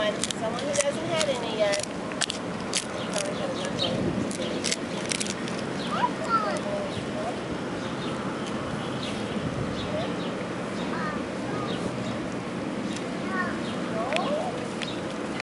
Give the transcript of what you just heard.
someone, who does